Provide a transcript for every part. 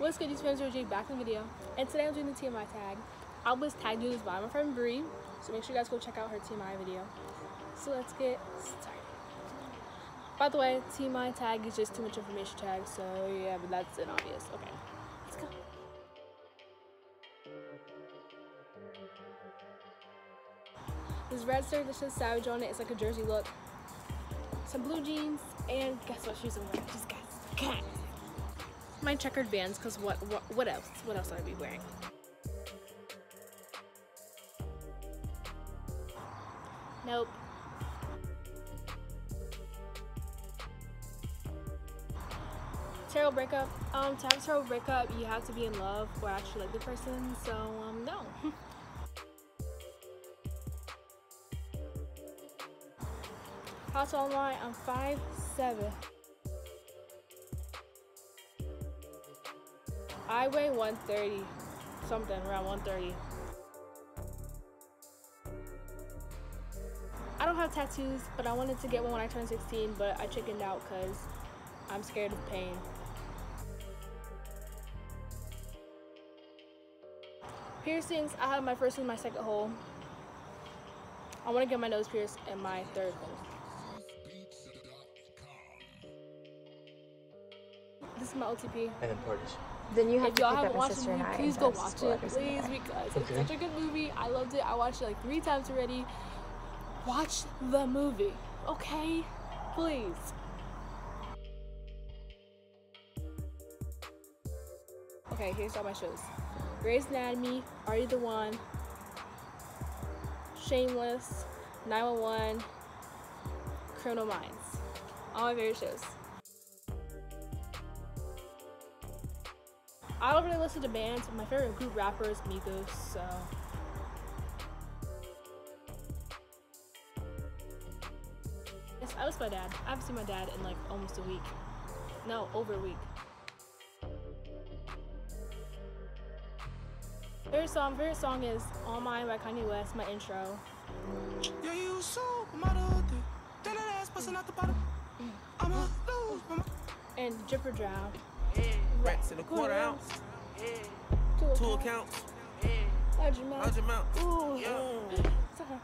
What's good, these fans Jake back in the video. And today I'm doing the TMI tag. I was tagged doing this by my friend Bree, so make sure you guys go check out her TMI video. So let's get started. By the way, TMI tag is just too much information tag, so yeah, but that's an obvious. Okay, let's go. This red shirt that says Savage on it, it's like a jersey look. Some blue jeans, and guess what shoes I'm wearing? Just guess. Guess. My checkered Vans cause what, what, what else? What else would I be wearing? Nope. Terrible breakup. Um, to have a terrible breakup, you have to be in love or actually like the person. So, um, no. Am I? I'm five seven. I weigh 130, something around 130. I don't have tattoos, but I wanted to get one when I turned 16, but I chickened out because I'm scared of pain. Piercings, I have my first and my second hole. I want to get my nose pierced and my third hole. This is my OTP. And then Portage. Then you have If to y'all pick haven't up watched the sister and movie, please go go watch it, please, because Okay. it's such a good movie. I loved it. I watched it like three times already. Watch the movie, okay? Please. Okay, here's all my shows. Grey's Anatomy, Are You the One? Shameless, 911, Criminal Minds. All my favorite shows. I don't really listen to bands. My favorite group rapper is Migos, so. Yes, I miss my dad. I haven't seen my dad in like almost a week. No, over a week. Favorite song, favorite song is All Mine by Kanye West, my intro. Yeah, you so model thing. Then that ass busting out the bottom. I'ma lose my mind. And Dripper Drown. Rats in a quarter ounce. Two Two accounts. accounts. Large amount. Large amount. Ooh. Yeah. Sorry.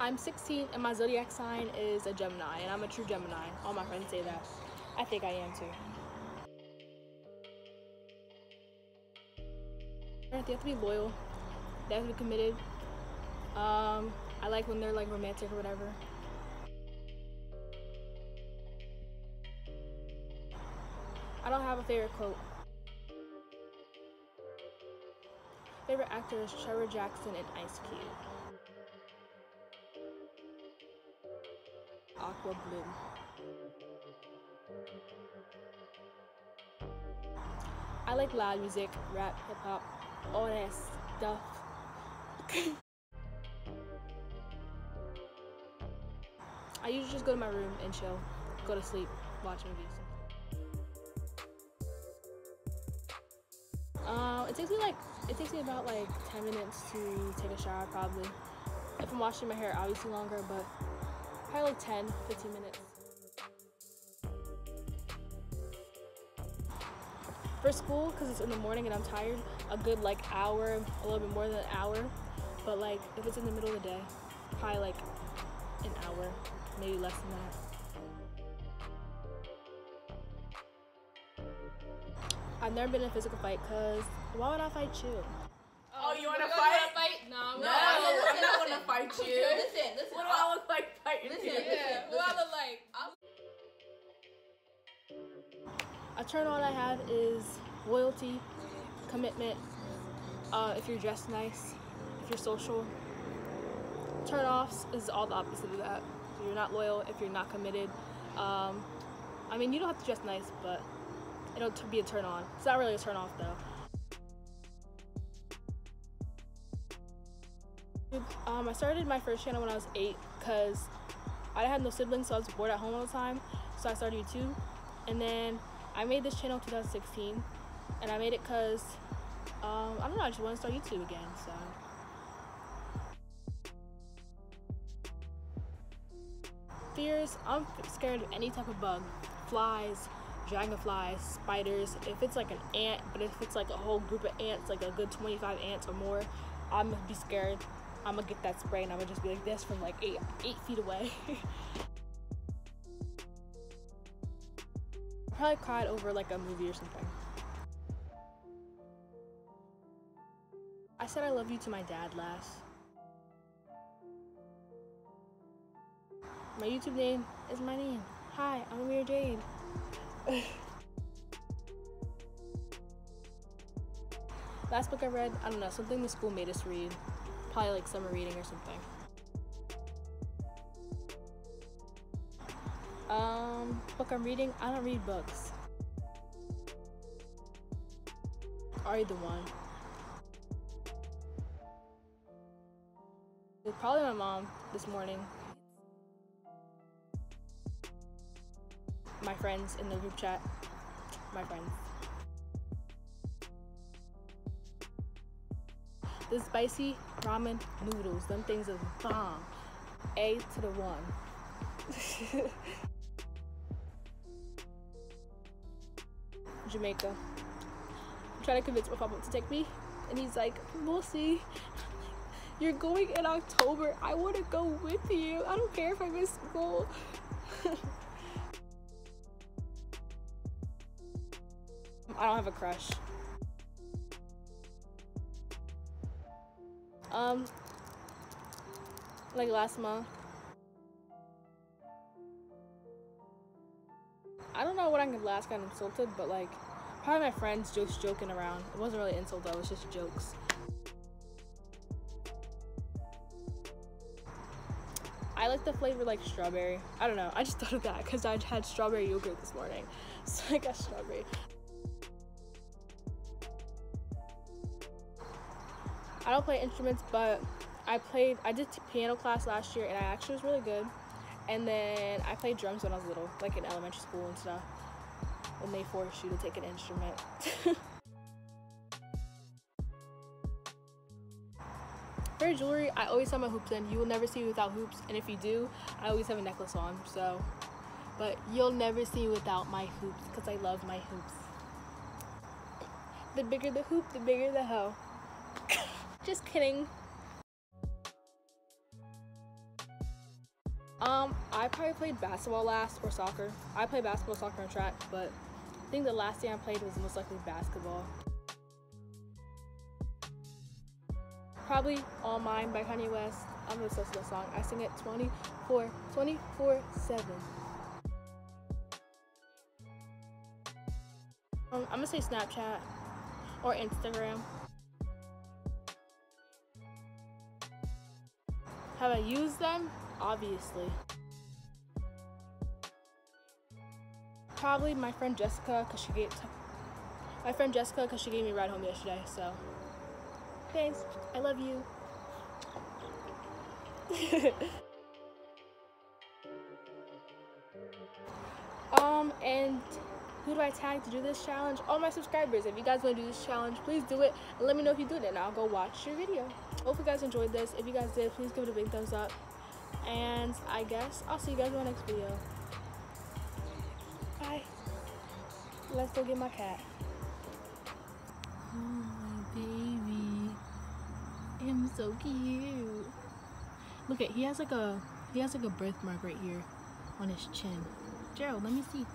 I'm 16 and my zodiac sign is a Gemini and I'm a true Gemini. All my friends say that. I think I am too. They have to be loyal. They have to be committed. Um, I like when they're like romantic or whatever. I don't have a favorite quote. Favorite actor is Trevor Jackson and Ice Cube. Aqua Bloom. I like loud music, rap, hip hop, all that stuff. I usually just go to my room and chill, go to sleep, watch movies. Um, it takes me like it takes me about like 10 minutes to take a shower probably. If I'm washing my hair, obviously longer, but probably like 10, 15 minutes. For school, because it's in the morning and I'm tired, a good like hour, a little bit more than an hour. But like if it's in the middle of the day, probably like an hour, maybe less than that. I've never been in a physical fight because why would I fight you? Oh, you want to We're fight? gonna fight? No, No, we're not. I'm not listen. gonna fight you. Listen, listen. What do I look like fighting Listen, you? listen. What I look like? I'm A turn on I have is loyalty, commitment, uh, if you're dressed nice, if you're social. Turn offs is all the opposite of that. If you're not loyal, if you're not committed. Um, I mean, you don't have to dress nice, but it'll be a turn on. It's not really a turn off though. Um, I started my first channel when I was eight because I had no siblings, so I was bored at home all the time. So I started YouTube, and then I made this channel in 2016, and I made it because um, I don't know, I just want to start YouTube again. So fears, I'm scared of any type of bug. Flies, dragonflies, spiders. If it's like an ant, but if it's like a whole group of ants, like a good 25 ants or more, I'm gonna be scared. I'm gonna get that spray and I'm gonna just be like this from like eight, eight feet away. Probably cried over like a movie or something. I said I love you to my dad last. My YouTube name is my name. Hi, I'm Amirah Jade. Last book I read, I don't know, something the school made us read. Probably like summer reading or something. Um, book I'm reading, I don't read books. Are you the one? It's probably my mom this morning. My friends in the group chat. My friends. The spicy ramen noodles, them things are bomb. A to the one. Jamaica. I'm trying to convince my papa to take me, and he's like, "We'll see." You're going in October. I want to go with you. I don't care if I miss school. I don't have a crush. Um, like last month. I don't know what I last got insulted, but like probably my friends just joking around. It wasn't really insult though, it was just jokes. I like the flavor like strawberry. I don't know. I just thought of that because I had strawberry yogurt this morning, so I got strawberry. I don't play instruments, but I played. I did piano class last year, and I actually was really good. And then I played drums when I was little, like in elementary school and stuff. When they force you to take an instrument. For jewelry, I always have my hoops in. You will never see me without hoops, and if you do, I always have a necklace on. So, but you'll never see me without my hoops because I love my hoops. The bigger the hoop, the bigger the hoe. Just kidding. Um, I probably played basketball last or soccer. I play basketball, soccer, and track, but I think the last thing I played was most likely basketball. Probably All Mine by Kanye West. I'm obsessed with that song. I sing it 24, 24 7. Um, I'm gonna say Snapchat or Instagram. Have I used them? Obviously. Probably my friend Jessica, cause she gave my friend Jessica, cause she gave me a ride home yesterday. So, thanks. I love you. um, and who do I tag to do this challenge? All my subscribers. If you guys want to do this challenge, please do it. And let me know if you do it, and I'll go watch your video. Hope you guys enjoyed this. If you guys did, please give it a big thumbs up. And I guess I'll see you guys in my next video. Bye. Let's go get my cat. Oh, my baby. I'm so cute. Look at he has like a he has like a birthmark right here on his chin. Gerald, let me see.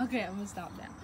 okay, I'm gonna stop now.